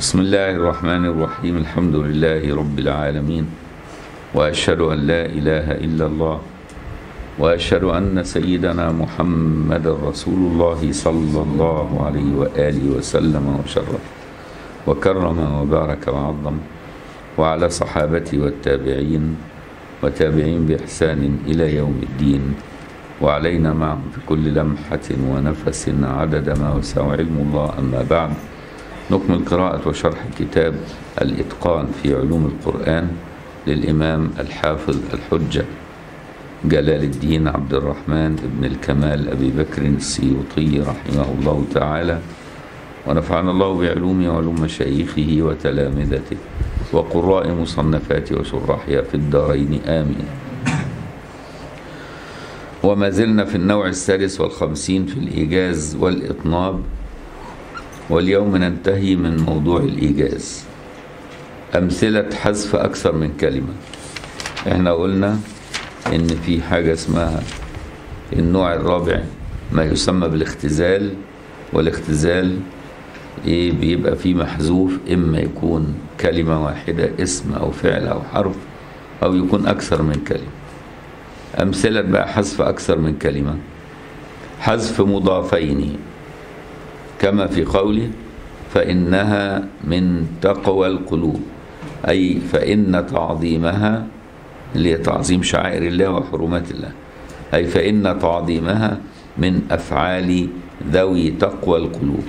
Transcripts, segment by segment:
بسم الله الرحمن الرحيم. الحمد لله رب العالمين. وأشهد أن لا إله إلا الله. وأشهد أن سيدنا محمد رسول الله صلى الله عليه وآله وسلم وشرف وكرم وبارك وعظم. وعلى صحابته والتابعين وتابعين بإحسان إلى يوم الدين. وعلينا معهم في كل لمحة ونفس عدد ما وسع علم الله. أما بعد نكمل قراءة وشرح كتاب الإتقان في علوم القرآن للإمام الحافظ الحجة جلال الدين عبد الرحمن بن الكمال أبي بكر السيوطي رحمه الله تعالى. ونفعنا الله بعلومه وعلوم مشايخه وتلامذته وقراء مصنفاته وشراحها في الدارين. آمين. وما زلنا في النوع السادس والخمسين في الإيجاز والإطناب. واليوم ننتهي من موضوع الإيجاز. أمثلة حذف أكثر من كلمة. إحنا قلنا إن في حاجة اسمها النوع الرابع ما يسمى بالاختزال والاختزال إيه بيبقى فيه محذوف إما يكون كلمة واحدة اسم أو فعل أو حرف أو يكون أكثر من كلمة. أمثلة بقى حذف أكثر من كلمة. حذف مضافين. كما في قوله فإنها من تقوى القلوب أي فإن تعظيمها اللي هي تعظيم شعائر الله وحرمات الله أي فإن تعظيمها من أفعال ذوي تقوى القلوب.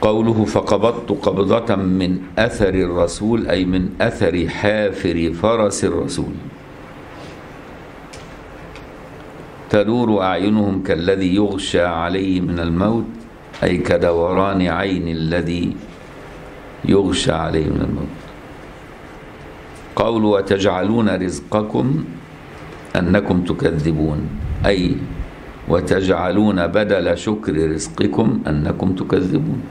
قوله فقبضت قبضة من أثر الرسول أي من أثر حافر فرس الرسول. تدور أعينهم كالذي يغشى عليه من الموت أي كدوران عين الذي يغشى عليه من الموت. قول وتجعلون رزقكم أنكم تكذبون أي وتجعلون بدل شكر رزقكم أنكم تكذبون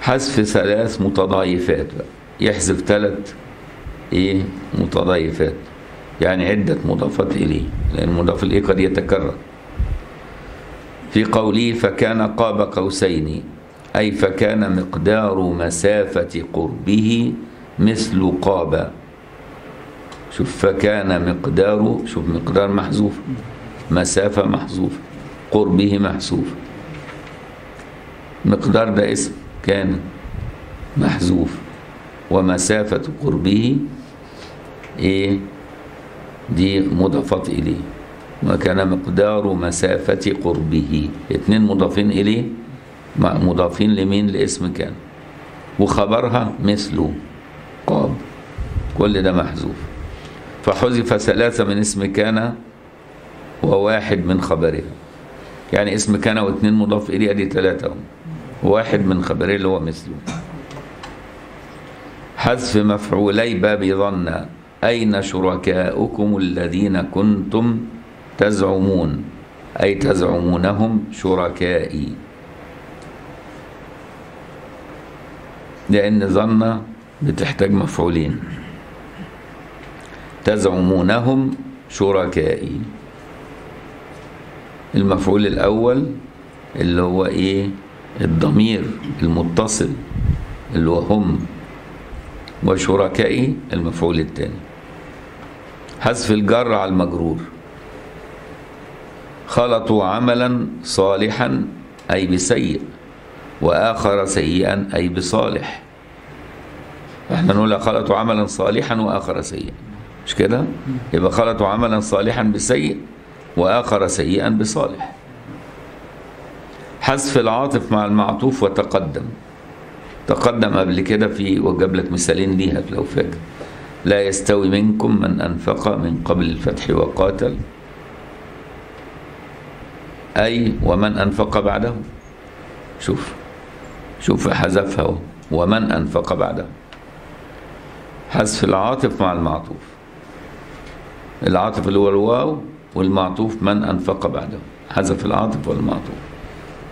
حذف ثلاث متضايفات يحذف ثلاث إيه؟ متضايفات. يعني عدة مضافات إليه لأن المضاف إليه قد يتكرر. في قوله فكان قاب قوسين أي فكان مقدار مسافة قربه مثل قاب. شوف فكان مقدار شوف مقدار محذوف. مسافة محذوف. قربه محذوف. مقدار ده اسم كان محذوف. ومسافة قربه إيه؟ دي مضافات إليه. وكان مقدار مسافة قربه. اتنين مضافين إليه؟ مضافين لمين؟ لاسم كان. وخبرها مثله. قاب. كل ده محذوف. فحذف ثلاثة من اسم كان وواحد من خبرها. يعني اسم كان واثنين مضاف إليه أدي ثلاثة وواحد من خبره اللي هو مثله. حذف مفعولي باب ظن. أين شركاؤكم الذين كنتم تزعمون؟ أي تزعمونهم شركائي. لأن ظن بتحتاج مفعولين. تزعمونهم شركائي. المفعول الأول اللي هو إيه؟ الضمير المتصل اللي هو هم. وشركائي المفعول الثاني. حذف الجر على المجرور. خلطوا عملا صالحا أي بسيء وآخر سيئا أي بصالح. إحنا نقول خلطوا عملا صالحا وآخر سيئا. مش كده؟ يبقى خلطوا عملا صالحا بسيء وآخر سيئا بصالح. حذف العاطف مع المعطوف وتقدم. تقدم قبل كده في وجاب لك مثالين ليها لو فاكر. لا يستوي منكم من أنفق من قبل الفتح وقاتل. أي ومن أنفق بعده. شوف شوف حذفها. ومن أنفق بعده. حذف العاطف مع المعطوف. العاطف اللي هو الواو والمعطوف من أنفق بعده. حذف العاطف والمعطوف.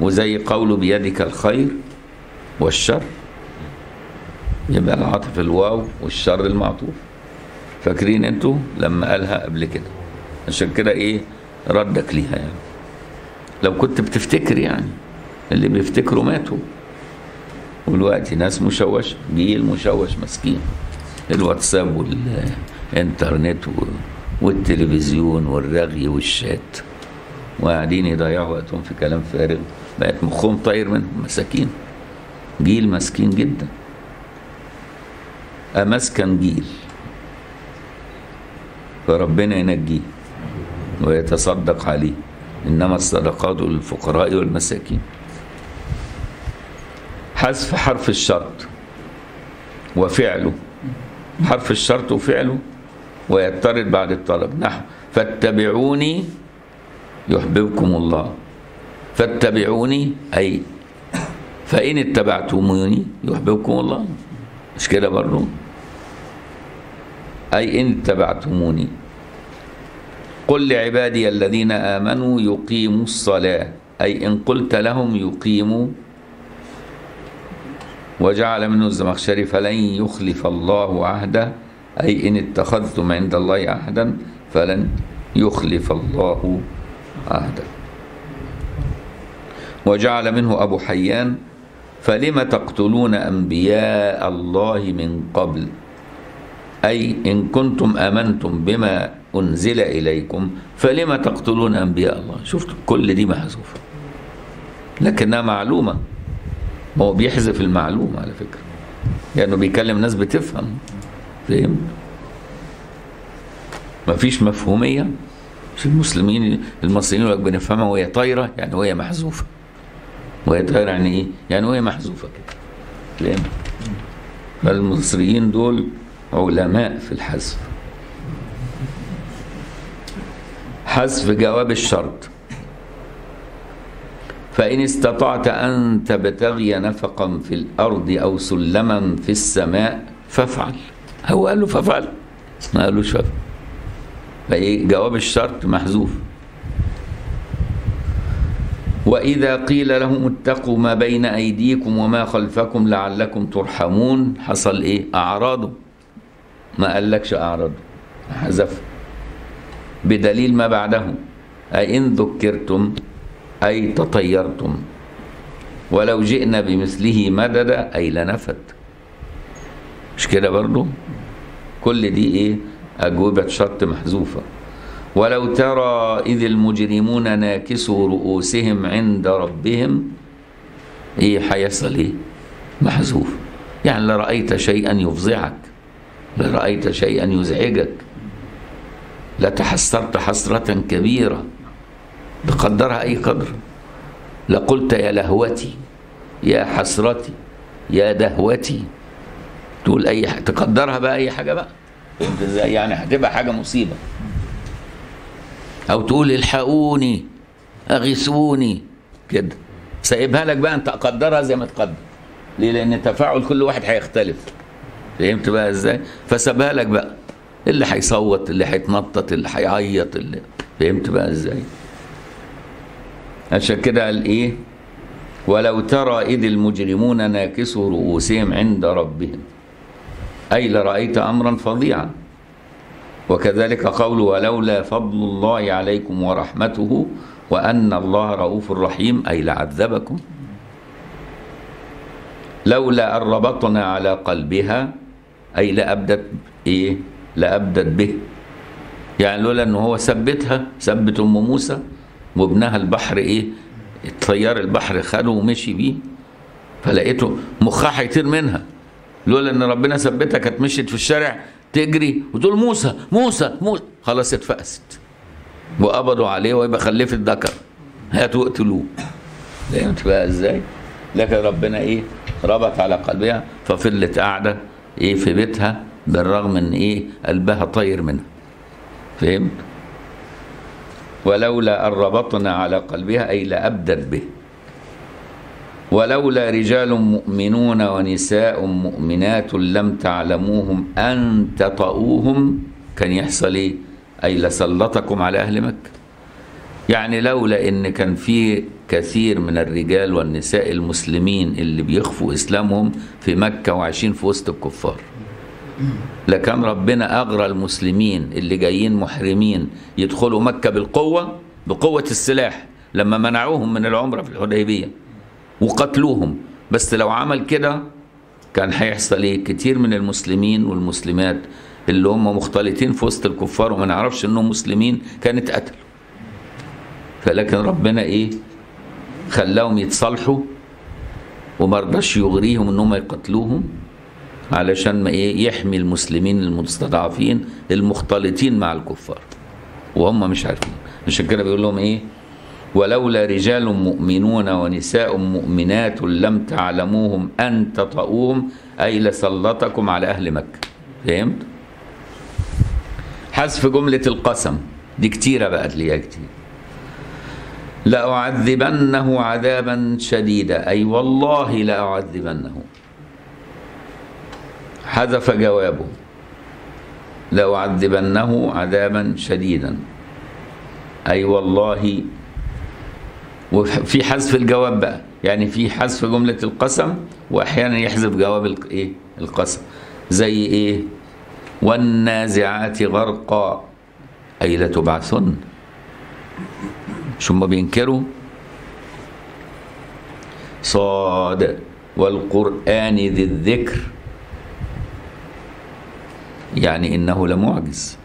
وزي قوله بيدك الخير والشر. يبقى العاطف الواو والشر المعطوف. فاكرين أنتوا لما قالها قبل كده. عشان كده إيه؟ ردك ليها يعني. لو كنت بتفتكر يعني اللي بيفتكروا ماتوا. ودلوقتي ناس مشوشة جيل مشوش مسكين. الواتساب والإنترنت والتلفزيون والرغي والشات. وقاعدين يضيعوا وقتهم في كلام فارغ. بقت مخهم طاير منهم مساكين. جيل مسكين جدا. أمسكن جيل. فربنا ينجيه ويتصدق عليه. إنما الصدقات للفقراء والمساكين. حذف حرف الشرط وفعله. حرف الشرط وفعله ويضطرد بعد الطلب. نحو فاتبعوني يحببكم الله. فاتبعوني أي فإن اتبعتموني يحببكم الله. مش كده برضه أي إن اتبعتموني قل لعبادي الذين آمنوا يقيموا الصلاة. أي إن قلت لهم يقيموا. وجعل منه الزمخشري فلن يخلف الله عهده. أي إن اتخذتم عند الله عهدا فلن يخلف الله عهدا وجعل منه أبو حيان. فلم تقتلون أنبياء الله من قبل؟ أي إن كنتم آمنتم بما أنزل إليكم فلم تقتلون أنبياء الله؟ شفتوا كل دي محذوفة. لكنها معلومة. هو بيحذف المعلومة على فكرة. لأنه يعني بيكلم ناس بتفهم. فهم مفيش مفهومية. مش المسلمين المصريين يقول لك بنفهمها وهي طايرة يعني وهي محذوفة. وهي طايرة يعني إيه؟ يعني وهي محذوفة كده. فهم فالمصريين دول علماء في الحذف حذف جواب الشرط. فإن استطعت أن تبتغي نفقا في الأرض أو سلما في السماء فافعل. هو قال له فافعل. ما قالوش فافعل. فإيه؟ جواب الشرط محذوف. وإذا قيل لهم اتقوا ما بين أيديكم وما خلفكم لعلكم ترحمون حصل إيه؟ أعراضه ما قالكش أعراضه حذف بدليل ما بعده. أي إن ذكرتم أي تطيرتم. ولو جئنا بمثله مددا أي لنفد. مش كده برضو؟ كل دي إيه؟ أجوبة شرط محذوفة. ولو ترى إذ المجرمون ناكسوا رؤوسهم عند ربهم إيه حيصل؟ إيه؟ محذوف. يعني لرأيت شيئا يفظعك لرأيت شيئا يزعجك. لتحسرت حسرة كبيرة. تقدرها أي قدر. لقلت يا لهوتي يا حسرتي يا دهوتي. تقول أي حاجة تقدرها بقى أي حاجة بقى؟ يعني هتبقى حاجة مصيبة. أو تقول الحقوني أغيثوني كده. سايبها لك بقى أنت قدرها زي ما تقدر. ليه؟ لأن تفاعل كل واحد هيختلف. فهمت بقى إزاي؟ فسابها لك بقى. اللي هيصوت اللي هيتنطط اللي هيعيط اللي فهمت بقى إزاي؟ عشان كده قال إيه؟ ولو ترى اذ المجرمون ناكسوا رؤوسهم عند ربهم. أي لرأيت امرا فظيعا. وكذلك قول ولولا فضل الله عليكم ورحمته وان الله رؤوف رحيم أي لعذبكم. لولا ان ربطنا على قلبها أي لابدت إيه؟ لابدت به. يعني لولا ان هو ثبتها ثبت أم موسى وابنها البحر إيه؟ الطيار البحر خده ومشي بيه. فلقيته مخها هيطير منها. لولا إن ربنا ثبتها كانت مشيت في الشارع تجري وتقول موسى موسى موسى. خلاص اتفقست. وقبضوا عليه ويبقى خلفت ذكر هاتوا اقتلوه فهمت بقى إزاي؟ لكن ربنا إيه؟ ربط على قلبها ففضلت قاعدة إيه في بيتها بالرغم ان إيه قلبها طاير منها فهمت؟ ولولا أن ربطنا على قلبها أي لأبدت به ولولا رجال مؤمنون ونساء مؤمنات لم تعلموهم أن تطؤوهم كان يحصل إيه؟ أي لسلطكم على أهل مكة يعني لولا إن كان في كثير من الرجال والنساء المسلمين اللي بيخفوا إسلامهم في مكة وعايشين في وسط الكفار. لكان ربنا أغرى المسلمين اللي جايين محرمين يدخلوا مكة بالقوة بقوة السلاح لما منعوهم من العمرة في الحديبية وقتلوهم. بس لو عمل كده كان هيحصل إيه؟ كتير من المسلمين والمسلمات اللي هم مختلطين في وسط الكفار وما نعرفش إنهم مسلمين كانت قتلوا فلكن ربنا إيه؟ خلاهم يتصالحوا وما رضاش يغريهم إن هم يقتلوهم علشان ما إيه يحمي المسلمين المستضعفين المختلطين مع الكفار. وهم مش عارفين. عشان كده بيقول لهم إيه؟ ولولا رجال مؤمنون ونساء مؤمنات لم تعلموهم أن تطؤوهم أي لسلطكم على أهل مكة. فهمت؟ حذف جملة القسم. دي كتيرة بقى تلاقيها كتير. لأعذبنه عذابا شديدا. أي والله لأعذبنه. حذف جوابه. لأعذبنه عذابا شديدا. أي والله. وفي حذف الجواب بقى. يعني في حذف جملة القسم وأحيانا يحذف جواب الق- إيه؟ القسم. زي إيه؟ والنازعات غرقا. أي لتبعثن. هم بينكروا. صاد. والقرآن ذي الذكر. يعني إنه لمعجز.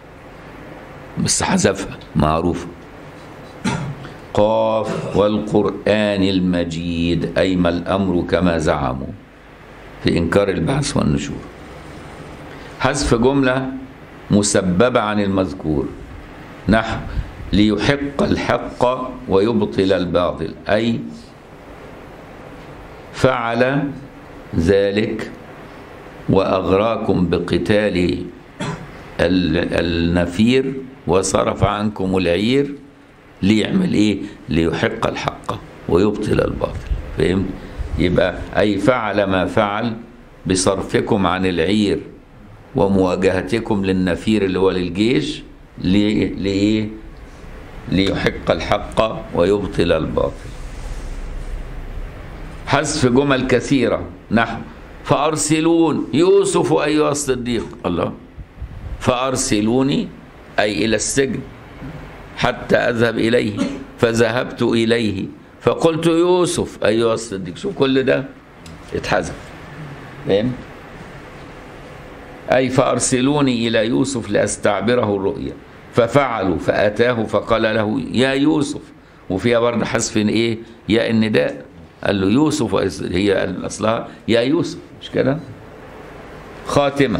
بس حذفها معروفة قاف. والقرآن المجيد. أي ما الأمر كما زعموا. في إنكار البعث والنشور. حذف جملة مسببة عن المذكور. نحو. ليحق الحق ويبطل الباطل. أي فعل ذلك وأغراكم بقتال ال- النفير وصرف عنكم العير ليعمل إيه؟ ليحق الحق ويبطل الباطل. فهمت؟ يبقى أي فعل ما فعل بصرفكم عن العير ومواجهتكم للنفير اللي هو للجيش ليه ليحق الحق ويبطل الباطل. حذف جمل كثيرة. نحو فأرسلون. يوسف أيها الصديق. الله. فأرسلوني أي إلى السجن. حتى أذهب إليه. فذهبت إليه. فقلت يوسف أيها الصديق. شو كل ده اتحذف فاهم؟ أي فأرسلوني إلى يوسف لأستعبره الرؤيا. ففعلوا فأتاه فقال له يا يوسف. وفيها برضه حذف إيه؟ يا النداء. قال له يوسف هي أصلها يا يوسف. مش كده؟ خاتمة.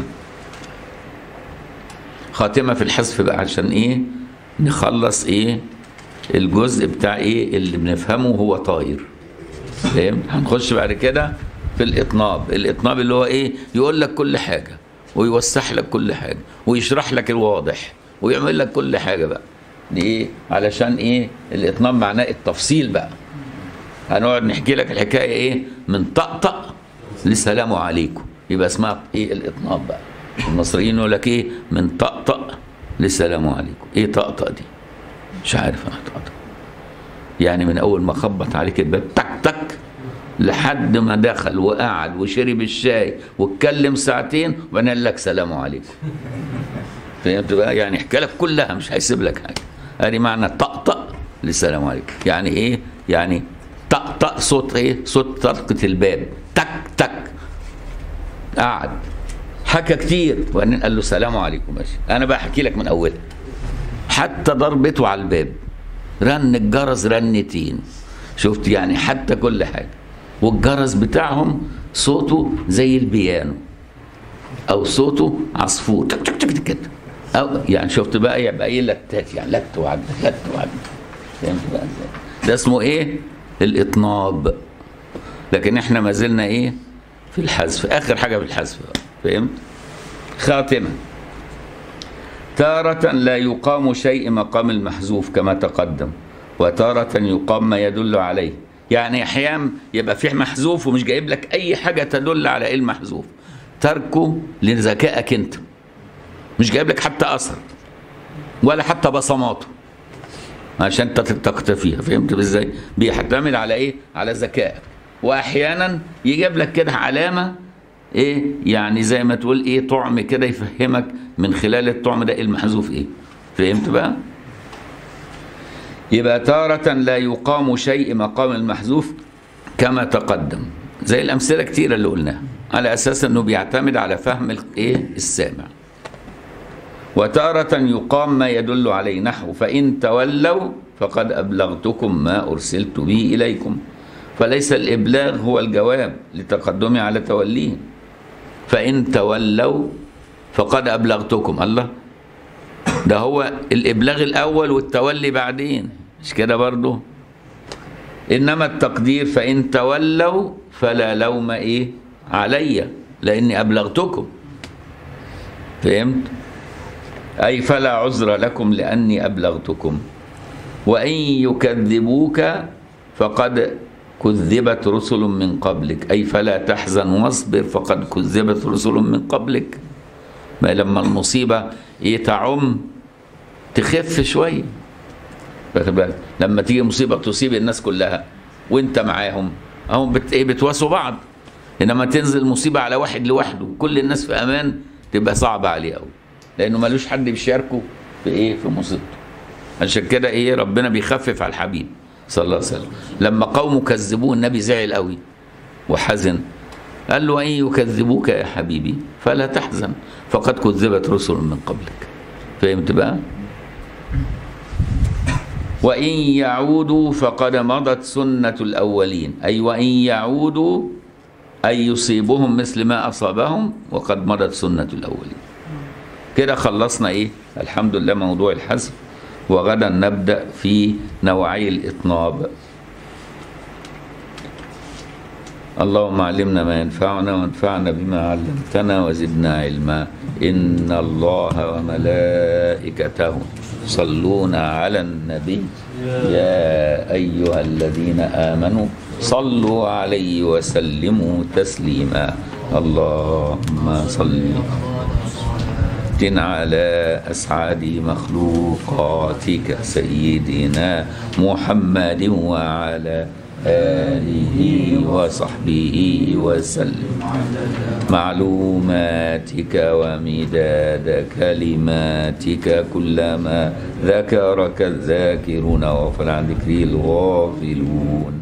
خاتمة في الحذف بقى عشان إيه؟ نخلص إيه؟ الجزء بتاع إيه؟ اللي بنفهمه هو طاير. فاهم؟ هنخش بعد كده في الإطناب. الإطناب اللي هو إيه؟ يقول لك كل حاجة ويوسح لك كل حاجة ويشرح لك الواضح. ويعمل لك كل حاجة بقى. إيه علشان إيه؟ الإطناب معناه التفصيل بقى. هنقعد نحكي لك الحكاية إيه؟ من طقطق لسلام عليكم. يبقى اسمها إيه؟ الإطناب بقى. المصريين يقول لك إيه؟ من طقطق لسلام عليكم. إيه طقطق دي؟ مش عارف أنا طقطق. يعني من أول ما خبط عليك الباب تك تك لحد ما دخل وقعد وشرب الشاي واتكلم ساعتين وبعدين قال لك سلام عليكم. فهمت بقى يعني حكى لك كلها مش هيسيب لك حاجة. ادي معنى طقطق للسلام عليكم. يعني إيه؟ يعني طقطق صوت إيه؟ صوت طرقة الباب. تك تك. قعد. حكى كتير. وبعدين قال له سلام عليكم ماشي أنا بقى احكي لك من اولها حتى ضربته على الباب. رن الجرس رنتين. شفت يعني حتى كل حاجة. والجرس بتاعهم صوته زي البيانو. أو صوته عصفور. تك تك تك كده أو يعني شفت بقى يبقى إيه لتات يعني لت وعد لت وعد فهمت بقى إزاي؟ ده اسمه إيه؟ الإطناب. لكن إحنا ما زلنا إيه؟ في الحذف. آخر حاجة في الحذف فهمت؟ خاتمة. تارة لا يقام شيء مقام المحذوف كما تقدم وتارة يقام ما يدل عليه. يعني أحيانا يبقى في محذوف ومش جايب لك أي حاجة تدل على إيه المحذوف. تركه لذكائك أنت. مش جايب لك حتى اثر ولا حتى بصماته عشان تقتفيها فهمت إزاي؟ بيعتمد على إيه؟ على ذكائك واحيانا يجيب لك كده علامة إيه؟ يعني زي ما تقول إيه؟ طعم كده يفهمك من خلال الطعم ده المحذوف إيه. فهمت بقى؟ يبقى تارة لا يقام شيء مقام المحذوف كما تقدم. زي الأمثلة كتيرة اللي قلناها على أساس أنه بيعتمد على فهم الإيه السامع. وتارة يقام ما يدل عليه نحو فإن تولوا فقد أبلغتكم ما أرسلت به إليكم. فليس الإبلاغ هو الجواب لتقدمي على توليه. فإن تولوا فقد أبلغتكم. الله ده هو الإبلاغ الأول والتولي بعدين. مش كده برضه إنما التقدير فإن تولوا فلا لوم إيه؟ علي لأني أبلغتكم. فهمت؟ أي فلا عذر لكم لأني أبلغتكم. وإن يكذبوك فقد كذبت رسل من قبلك. أي فلا تحزن واصبر فقد كذبت رسل من قبلك. ما لما المصيبة يتعم تخف شوية لما تيجي مصيبة تصيب الناس كلها وإنت معاهم. هم إيه بتواسوا بعض. إنما تنزل مصيبة على واحد لوحده كل الناس في أمان تبقى صعبة عليه قوي لأنه ملوش حد بيشاركه في إيه؟ في مصيبته. عشان كده إيه؟ ربنا بيخفف على الحبيب صلى الله عليه وسلم. لما قومه كذبوه النبي زعل قوي وحزن. قال له ان يكذبوك يا حبيبي؟ فلا تحزن. فقد كذبت رسل من قبلك. فهمت بقى؟ وإن يعودوا فقد مضت سنة الأولين. أي وإن يعودوا أي يصيبهم مثل ما أصابهم وقد مضت سنة الأولين. كده خلصنا إيه؟ الحمد لله موضوع الحذف. وغدا نبدأ في نوعي الإطناب. اللهم علمنا ما ينفعنا وانفعنا بما علمتنا وزدنا علما. إن الله وملائكته يصلون على النبي. يا أيها الذين آمنوا صلوا عليه وسلموا تسليما. اللهم صل على أسعد مخلوقاتك سيدنا محمد وعلى آله وصحبه وسلم. معلوماتك ومداد كلماتك كلما ذكرك الذاكرون وغفل عن ذكره الغافلون.